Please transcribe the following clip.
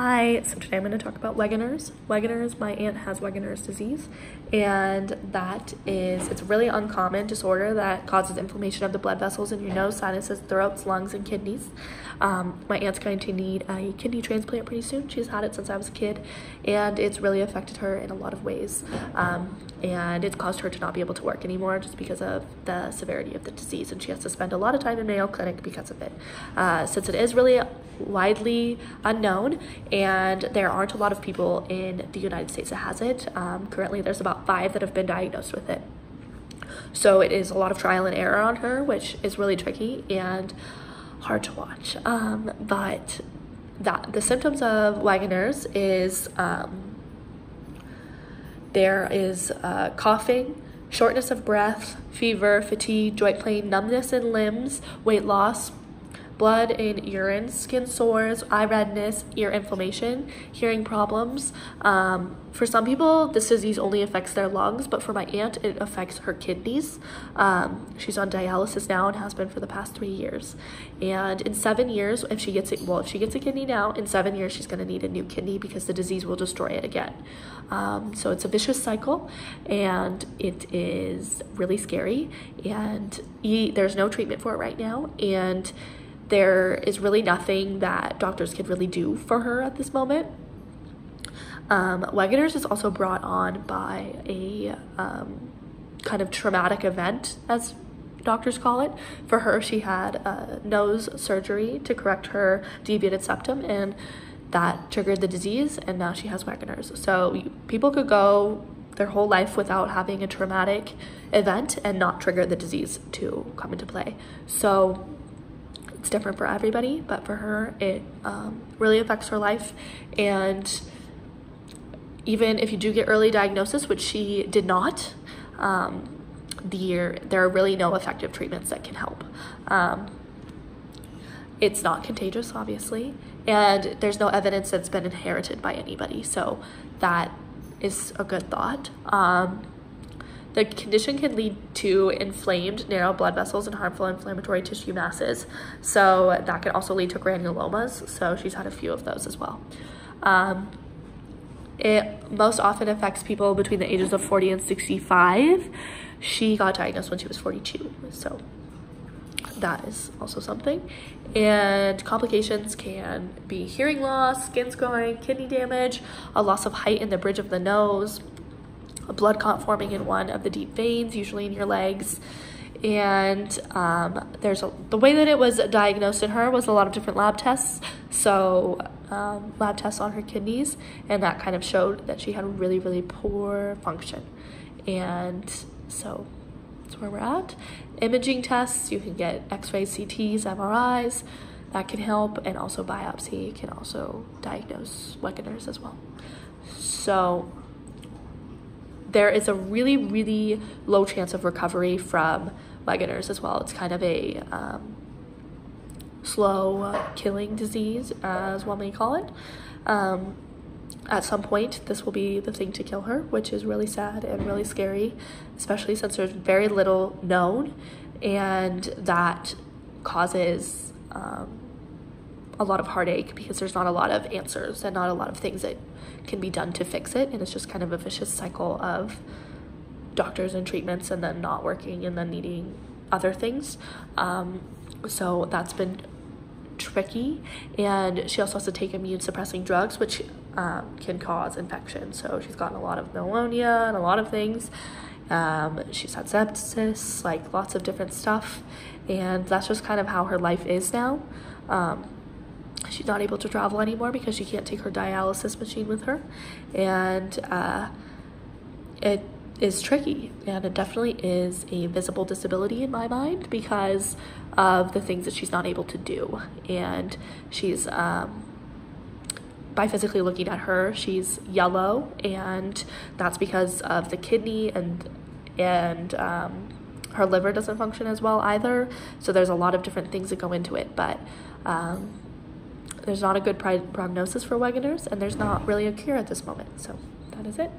Hi, so today I'm going to talk about Wegener's. Wegener's, my aunt has Wegener's disease, and that is, it's a really uncommon disorder that causes inflammation of the blood vessels in your nose, sinuses, throats, lungs, and kidneys. Um, my aunt's going to need a kidney transplant pretty soon. She's had it since I was a kid, and it's really affected her in a lot of ways. Um, and it's caused her to not be able to work anymore just because of the severity of the disease, and she has to spend a lot of time in Mayo Clinic because of it. Uh, since it is really widely unknown and there aren't a lot of people in the United States that has it. Um, currently, there's about five that have been diagnosed with it. So it is a lot of trial and error on her, which is really tricky and hard to watch. Um, but that the symptoms of Wegener's is um, there is uh, coughing, shortness of breath, fever, fatigue, joint pain, numbness in limbs, weight loss, blood in urine, skin sores, eye redness, ear inflammation, hearing problems. Um, for some people, this disease only affects their lungs, but for my aunt, it affects her kidneys. Um, she's on dialysis now and has been for the past three years. And in seven years, if she gets it, well, if she gets a kidney now, in seven years, she's going to need a new kidney because the disease will destroy it again. Um, so it's a vicious cycle, and it is really scary. And he, there's no treatment for it right now, and there is really nothing that doctors can really do for her at this moment. Um, Wegener's is also brought on by a um, kind of traumatic event, as doctors call it. For her, she had a nose surgery to correct her deviated septum, and that triggered the disease, and now she has Wegener's. So people could go their whole life without having a traumatic event and not trigger the disease to come into play. So it's different for everybody, but for her, it um, really affects her life. And even if you do get early diagnosis, which she did not, um, the, there are really no effective treatments that can help. Um, it's not contagious, obviously, and there's no evidence that's been inherited by anybody. So that is a good thought. Um, the condition can lead to inflamed narrow blood vessels and harmful inflammatory tissue masses. So that can also lead to granulomas. So she's had a few of those as well. Um, it most often affects people between the ages of 40 and 65. She got diagnosed when she was 42. So that is also something. And complications can be hearing loss, skin scarring, kidney damage, a loss of height in the bridge of the nose, a blood clot forming in one of the deep veins, usually in your legs. And um, there's a, the way that it was diagnosed in her was a lot of different lab tests. So um, lab tests on her kidneys, and that kind of showed that she had really, really poor function. And so that's where we're at. Imaging tests, you can get x-rays, CTs, MRIs, that can help, and also biopsy can also diagnose Wegener's as well. So there is a really, really low chance of recovery from Wegener's as well. It's kind of a um, slow killing disease, as one may call it. Um, at some point, this will be the thing to kill her, which is really sad and really scary, especially since there's very little known, and that causes um, a lot of heartache because there's not a lot of answers and not a lot of things that can be done to fix it. And it's just kind of a vicious cycle of doctors and treatments and then not working and then needing other things. Um, so that's been tricky. And she also has to take immune suppressing drugs, which um, can cause infection. So she's gotten a lot of pneumonia and a lot of things. Um, she's had sepsis, like lots of different stuff. And that's just kind of how her life is now. Um, she's not able to travel anymore because she can't take her dialysis machine with her. And uh, it is tricky. And it definitely is a visible disability in my mind because of the things that she's not able to do. And she's um, by physically looking at her she's yellow. And that's because of the kidney and and um, her liver doesn't function as well either. So there's a lot of different things that go into it. But um, there's not a good prognosis for Wegener's, and there's not really a cure at this moment. So that is it.